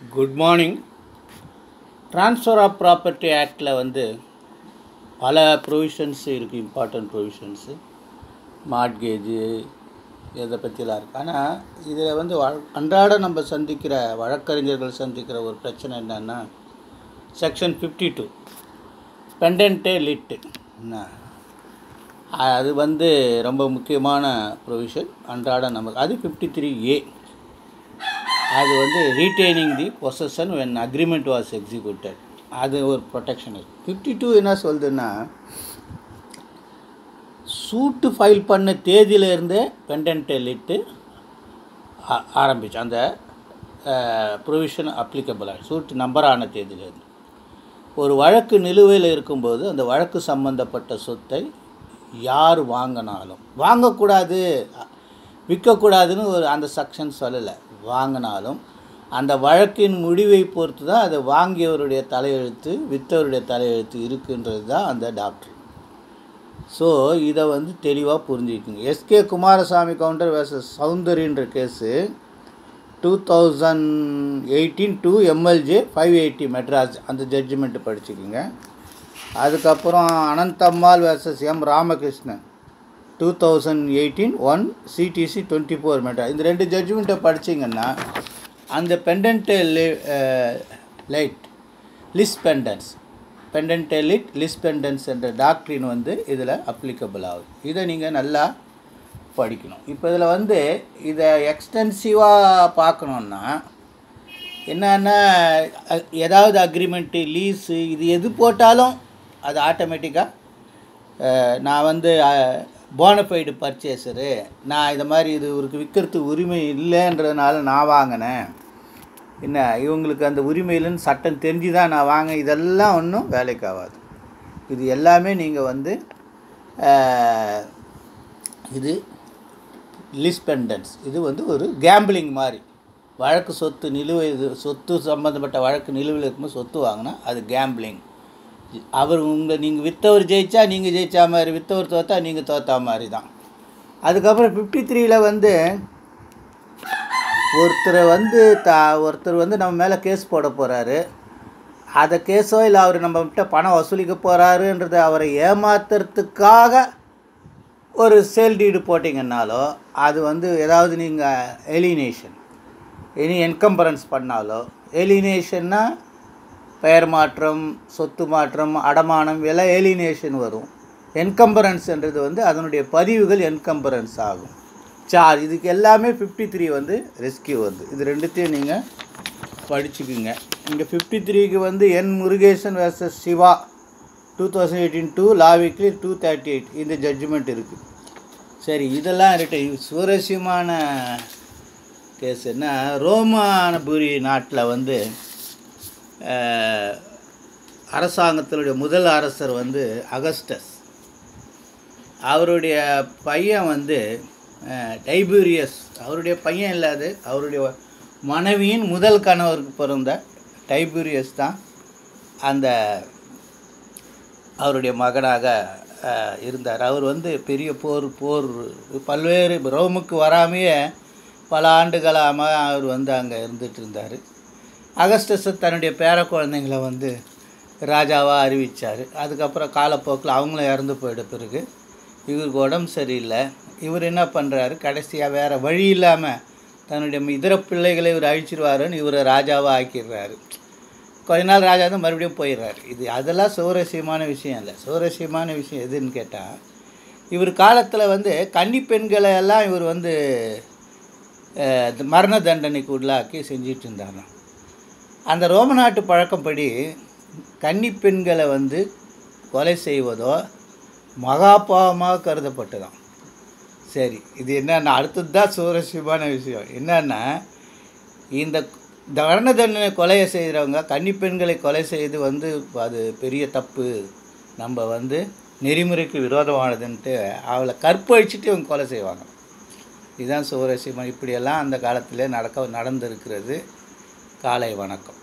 Good morning transfer of property ஆக்டில் வந்து பல ப்ரொவிஷன்ஸ் இருக்குது இம்பார்ட்டண்ட் ப்ரொவிஷன்ஸு மார்ட்கேஜு இதை பற்றிலாம் இருக்குது ஆனால் இதில் வந்து வழ- அன்றாட நம்ம சந்திக்கிற வழக்கறிஞர்கள் சந்திக்கிற ஒரு பிரச்சனை என்னென்னா section fifty two pendente lite. என்ன? அது வந்து ரொம்ப முக்கியமான ப்ரொவிஷன் அன்றாட நமக்கு அது ஃபிஃப்டி த்ரீ ஏ அது வந்து retaining the possession when agreement was executed அது ஒரு ப்ரொடெக்ஷன் இருக்குது ஃபிஃப்டி டூ என்ன சொல்லுதுன்னா சூட்டு ஃபைல் பண்ண தேதியிலேருந்தே பெண்டன்ட்டை லிட்டு ஆரம்பிச்சு அந்த ப்ரொவிஷன் அப்ளிகபிள் சூட்டு நம்பர் ஆன தேதியிலேருந்து. ஒரு வழக்கு நிலுவையில் இருக்கும்போது அந்த வழக்கு சம்பந்தப்பட்ட சொத்தை யார் வாங்கினாலும் வாங்கக்கூடாது விற்கக்கூடாதுன்னு ஒரு அந்த செக்ஷன் சொல்லலை. வாங்கினாலும் அந்த வழக்கின் முடிவை பொறுத்து தான் அதை வாங்கியவருடைய தலையெழுத்து விற்றவருடைய தலையெழுத்து இருக்குன்றது தான் அந்த டாக்டர் ஸோ இதை வந்து தெளிவாக புரிஞ்சுக்குங்க. SK Kumarasamy Gounder versus சௌந்தரின்ற case two thousand eighteen two MLJ five eighty Madras அந்த ஜட்ஜ்மெண்ட்டு படிச்சுக்கோங்க. அதுக்கப்புறம் Ananthammal versus M Ramakrishnan two thousand eighteen one CTC twenty four Madras இந்த ரெண்டு ஜட்ஜ்மெண்ட்டை படிச்சிங்கன்னா அந்த pendent lite lis pendens pendent lite lis pendens என்ற doctrine வந்து இதில் அப்ளிகபிள் ஆகுது. இதை நீங்கள் நல்லா படிக்கணும். இப்போ இதில் வந்து இதை எக்ஸ்டென்சிவாக பார்க்கணுன்னா என்னென்னா ஏதாவது அக்ரிமெண்ட்டு லீஸு இது எது போட்டாலும் அது ஆட்டோமேட்டிக்காக நான் வந்து போனஃபைடு பர்ச்சேஸரு நான் இதை மாதிரி இது இவருக்கு விற்கிறதுக்கு உரிமை இல்லைன்றதுனால நான் வாங்கினேன். என்ன இவங்களுக்கு அந்த உரிமை இல்லைன்னு சட்டம் தெரிஞ்சு தான் நான் வாங்க இதெல்லாம் ஒன்றும் வேலைக்கு ஆகாது. இது எல்லாமே நீங்கள் வந்து இது லிஸ்பெண்டன்ஸ் இது வந்து ஒரு கேம்பிளிங் மாதிரி. வழக்கு சொத்து நிலுவை இது சொத்து சம்மந்தப்பட்ட வழக்கு நிலுவையில் இருக்கும்போது சொத்து வாங்கினா அது கேம்பிளிங் அவர் உங்கள் நீங்கள் விற்றவர் ஜெயித்தா நீங்கள் ஜெயிச்சா மாதிரி விற்றவர் தோத்தா நீங்கள் தோத்தா மாதிரி தான். அதுக்கப்புறம் ஃபிஃப்டி த்ரீயில் வந்து ஒருத்தரை வந்து த ஒருத்தர் வந்து நம்ம மேலே கேஸ் போட போகிறாரு அதை கேஸோ இல்லை அவர் நம்மகிட்ட பணம் வசூலிக்க போகிறாருன்றதை அவரை ஏமாத்துறதுக்காக ஒரு சேல் டீடு போட்டிங்கன்னாலோ அது வந்து ஏதாவது நீங்கள் எலினேஷன் எனி என்கம்பரன்ஸ் பண்ணாலோ எலினேஷன்னா பெயர் மாற்றம் சொத்து மாற்றம் அடமானம் எல்லாம் ஏலினேஷன் வரும். என்கம்பரன்ஸ்ன்றது வந்து அதனுடைய பதிவுகள் என்கம்பரன்ஸ் ஆகும். சார் இதுக்கு எல்லாமே ஃபிஃப்டி த்ரீ வந்து ரெஸ்கியூ வருது. இது ரெண்டுத்தையும் நீங்கள் படிச்சுக்குங்க. இங்கே ஃபிஃப்டி த்ரீக்கு வந்து N Murugesan versus Siva. Two thousand eighteen two Law Weekly two thirty eight இந்த ஜட்ஜ்மெண்ட் இருக்குது சரி இதெல்லாம் இருக்கட்டும் சுவாரஸ்யமான கேஸ் என்ன? ரோமானபுரி நாட்டில் வந்து அரசாங்கத்தினுடைய முதல் அரசர் வந்து அகஸ்டஸ். அவருடைய பையன் வந்து டைபீரியஸ். அவருடைய பையன் இல்லாது அவருடைய மனைவியின் முதல் கணவருக்கு பிறந்த டைபீரியஸ் தான். அந்த அவருடைய மகனாக இருந்தார். அவர் வந்து பெரிய போர் போர் பல்வேறு ரோமுக்கு வராமையே பல ஆண்டுகளாக அவர் வந்து அங்கே இருந்துகிட்டு இருந்தார். அகஸ்டஸ் தன்னுடைய பேர குழந்தைங்களை வந்து ராஜாவாக அறிவித்தார் அதுக்கப்புறம் காலப்போக்கில் அவங்களும் இறந்து போயிட்ட பிறகு இவருக்கு உடம்பு சரியில்லை. இவர் என்ன பண்ணுறாரு கடைசியாக வேறு வழி இல்லாமல் தன்னுடைய இதர பிள்ளைகளை இவர் அழிச்சிருவாருன்னு இவரை ராஜாவாக ஆக்கிடுறாரு. கொஞ்ச நாள் ராஜா தான் மறுபடியும் போயிடுறாரு. இது அதெல்லாம் சுவாரஸ்யமான விஷயம் இல்லை. சுவாரஸ்யமான விஷயம் எதுன்னு கேட்டால் இவர் காலத்தில் வந்து கன்னி பெண்களை எல்லாம் இவர் வந்து மரண தண்டனைக்கு உள்ளாக்கி செஞ்சிட்டு இருந்தாராம். அந்த ரோம நாட்டு பழக்கப்படி கன்னி பெண்களை வந்து கொலை செய்வதோ மகாபாவமாக கருதப்பட்டதாம். சரி இது என்னென்னா அடுத்தது தான் சுவாரஸ்யமான விஷயம். என்னென்னா இந்த மரண தண்டனை கொலையை செய்கிறவங்க கன்னி பெண்களை கொலை செய்து வந்து அது பெரிய தப்பு நம்ம வந்து நெறிமுறைக்கு விரோதமானதுன்ட்டு அவளை கற்பழிச்சிட்டு இவங்க கொலை செய்வாங்க. இதுதான் சுவாரஸ்யமாக இப்படியெல்லாம் அந்த காலத்திலே நடக்க நடந்திருக்கிறது. காலை வணக்கம்.